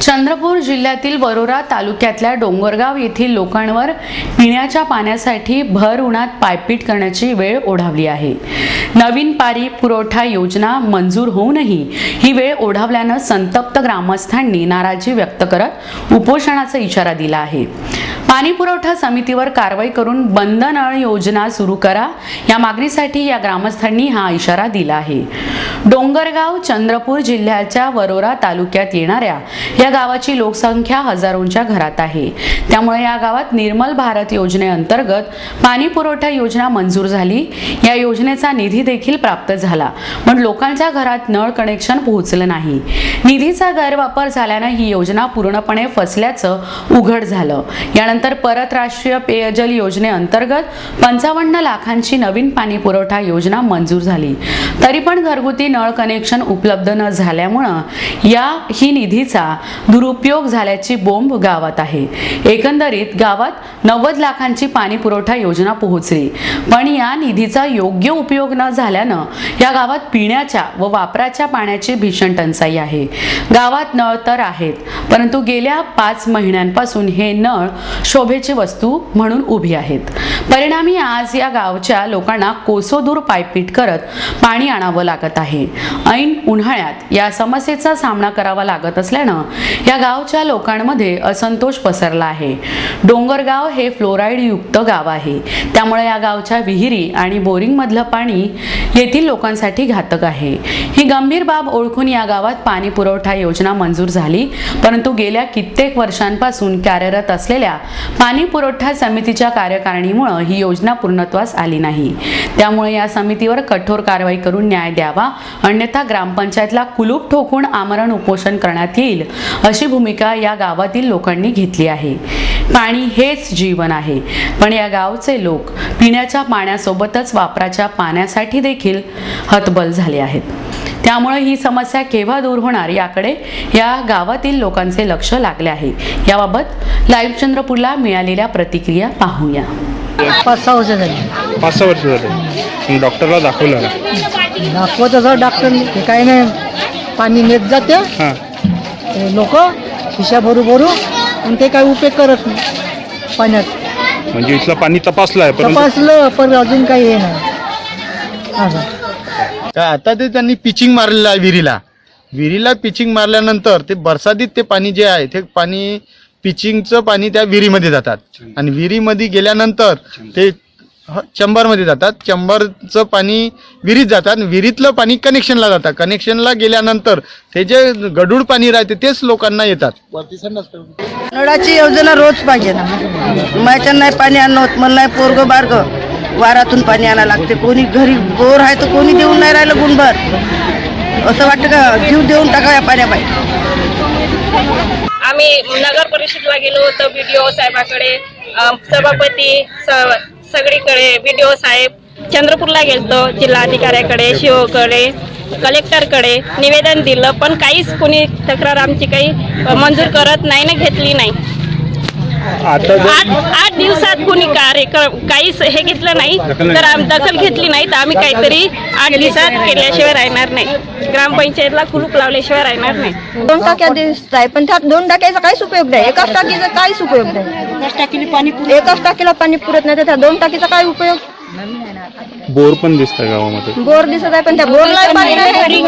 चंद्रपूर जिल्ह्यातील वरोरा तालुक्यातल्या डोंगरगाव येथील लोकांवर पिण्याच्या पाण्यासाठी भर उन्हात पायपीट करण्याची वेळ ओढावली आहे. नवीन पारी पुरवठा योजना मंजूर होऊनही ही वेळ ओढावल्यानं संतप्त ग्रामस्थांनी नाराजी व्यक्त करत उपोषणाचा इशारा दिला आहे. पाणी पुरवठा समितीवर कारवाई करून बंद नळ योजना सुरू करा या मागणीसाठी या ग्रामस्थांनी हा इशारा दिला आहे. डोंगरगाव चंद्रपूर जिल्ह्याच्या वरोरा तालुक्यात येणाऱ्या या गावाची लोकसंख्या हजारोंच्या घरात आहे. त्यामुळे या गावात निर्मल भारत योजनेअंतर्गत पाणी पुरवठा योजना मंजूर झाली. या योजनेचा निधी देखील प्राप्त झाला. पण लोकांच्या घरात नळ कनेक्शन पोहोचलं नाही. निधीचा गैरवापर झाल्यानं ही योजना पूर्णपणे फसल्याचं उघड झालं. यानंतर परत राष्ट्रीय पेयजल योजनेअंतर्गत पंचावन्न लाखांची नवीन पाणी पुरवठा योजना मंजूर झाली. तरी पण घरगुती नळ कनेक्शन उपलब्ध न झाल्यामुळं या ही निधीचा दुरुपयोग झाल्याची बोंब गावात आहे. एकंदरीत गावात नव्वद लाखांची पाणी पुरवठा योजना पोहोचली. पण या निधीचा योग्य उपयोग न झाल्यानं या गावात पिण्याच्या व वापराच्या पाण्याची भीषण टंचाई आहे. गावात नळ तर आहेत परंतु गेल्या पाच महिन्यांपासून हे नळ शोभेची वस्तू म्हणून उभी आहेत. परिणामी आज या गावच्या लोकांना कोसोदूर पायपीट करत पाणी आणावं लागत आहे. ऐन उन्हाळ्यात या समस्येचा सामना करावा लागत असल्यानं या गावच्या लोकांमध्ये असंतोष पसरला आहे. डोंगरगाव हे फ्लोराईड युक्त गाव आहे. त्यामुळे या गावच्या विहिरी आणि बोरिंगमधलं पाणी येथील लोकांसाठी घातक आहे. ही गंभीर बाब ओळखून या गावात पाणी पुरवठा योजना मंजूर झाली परंतु गेल्या कित्येक वर्षांपासून कार्यरत असलेल्या पाणी पुरवठा समितीच्या कार्यकारिणीमुळं ही योजना पूर्णत्वास आली नाही. त्यामुळे या समितीवर कठोर कारवाई करून न्याय द्यावा अन्यथा ग्रामपंचायतला कुलूप ठोकून आमरण उपोषण करण्यात येईल अशी भूमिका या गावातील लोकांनी घेतली आहे. पाणी हेच जीवन आहे. पण या गावचे लोक पिण्याच्या पाण्यासोबतच वापराच्या पाण्यासाठी देखील हतबल झाले आहेत. त्यामुळे ही समस्या केव्हा दूर होणार याकडे या गावातील लोकांचे लक्ष लागले आहे. याबाबत लाईव्ह चंद्रपूरला मिळालेल्या प्रतिक्रिया पाहूया. पाच सहा वर्ष झाली. पाच सहा वर्ष झाले. डॉक्टरला दाखवलं. ना दाखवत असं डॉक्टर काही नाही. पाणी नेत जाते. हां. ते लोक खिशा भरू भरू आणि ते काही उपयोग करत नाही. पाण्यात. म्हणजे इथलं पाणी तपासलं आहे तपासलं पण अजून काही हे नाही. असं. तर आता ते त्यांनी पिचिंग मारलेलं आहे विहिरीला. विहिरीला पिचिंग मारल्यानंतर ते बरसातीत ते पाणी जे आहे ते पाणी पिचिंगचं पाणी त्या विहिरीमध्ये जातात. आणि विहिरीमध्ये गेल्यानंतर ते चंबरमध्ये जातात. चंबरचं पाणी विहिरीत जातात आणि विहिरीतलं पाणी कनेक्शनला जातात. कनेक्शनला गेल्यानंतर ते जे गडूळ पाणी राहते तेच लोकांना येतात. नळाची योजना रोज पाहिजे ना. माझ्या नाही पाणी आणणं होत मला नाही पोरग बारग. वारातून पाणी आणायला लागते. कोणी घरी बोर आहे तर कोणी देऊन नाही राहिलं गुणभर. असं वाटतं का जीव देऊन टाका या पाण्यापायी आम्ही नगर परिषदला गेलो होतो बी डी ओ साहेबाकडे. सभापती सभापती स- सगळीकडे ओ साहेब. चंद्रपूरला गेलतो जिल्हाधिकाऱ्याकडे शिओकडे कलेक्टरकडे निवेदन दिलं पण काहीच कोणी तक्रार आमची काही मंजूर करत नाही ना घेतली नाही. आता आठ आठ दिवसात कोणी कार्य काहीच हे घेतलं नाही तर आम दखल घेतली नाही तर आम्ही काहीतरी आठ दिवसात केल्याशिवाय राहणार नाही. ग्रामपंचायतला कुलूप लावल्याशिवाय राहणार नाही. दोन टाक्या दिसत आहे पण त्यात दोन टाक्याचा काहीच उपयोग नाही. एकाच टाकीचा काहीच उपयोग नाही. एकाच टाकीला पाणी पुरत नाही तर त्या दोन टाकीचा काय उपयोग? बोर पण दिसतं गावामध्ये. बोर दिसत आहे पण त्या बोरला पाणी नाही.